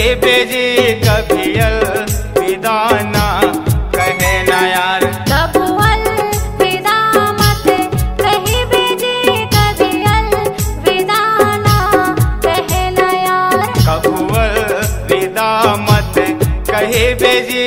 बेजी बेजे विदाना अलविदा ना कहे ना यार। कभी अलविदा मत कहे बेजी कभी अलविदा कहे ना यार। कभी अलविदा मत कहे बेजे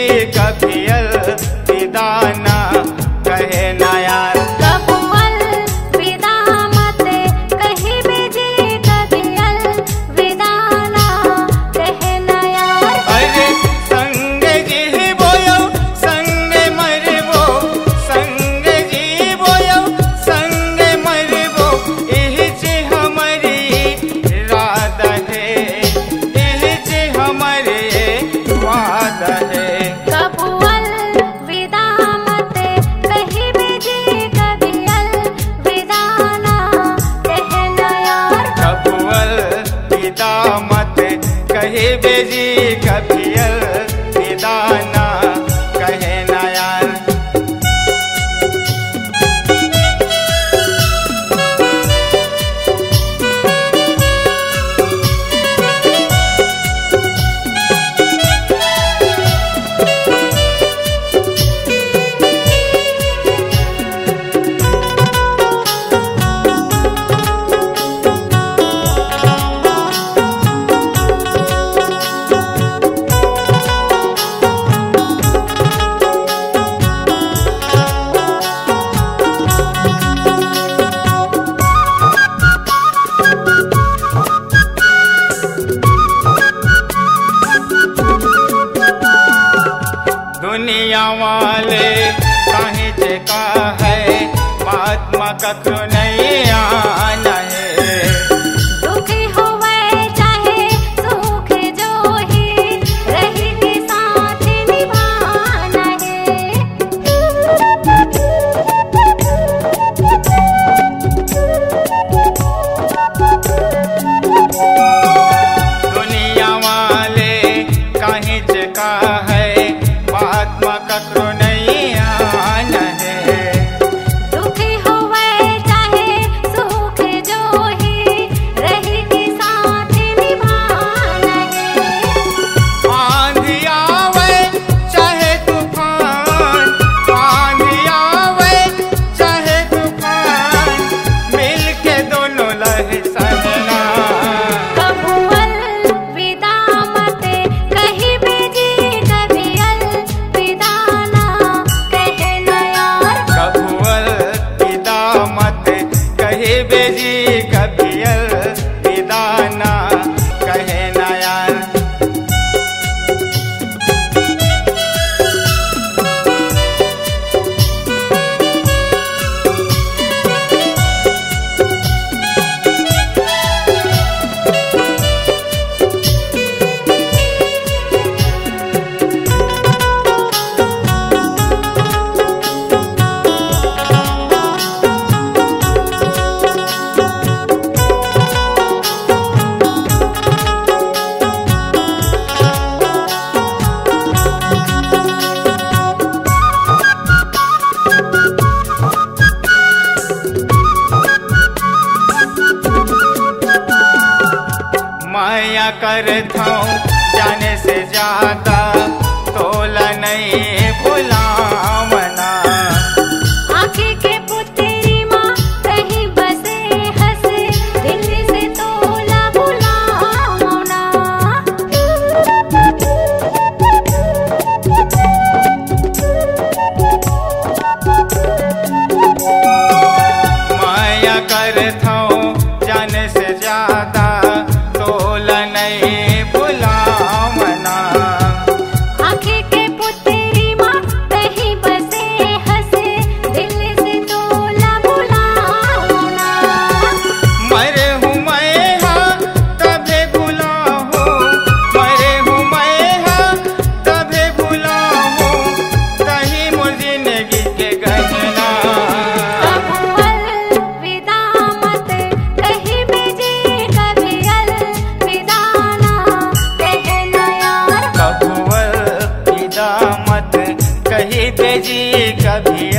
तेरी कभी अलविदा दुनिया वाले कहीं का है महात्मा का माया कर दो जाने से ज़्यादा तोला नहीं भुला बेजी कभी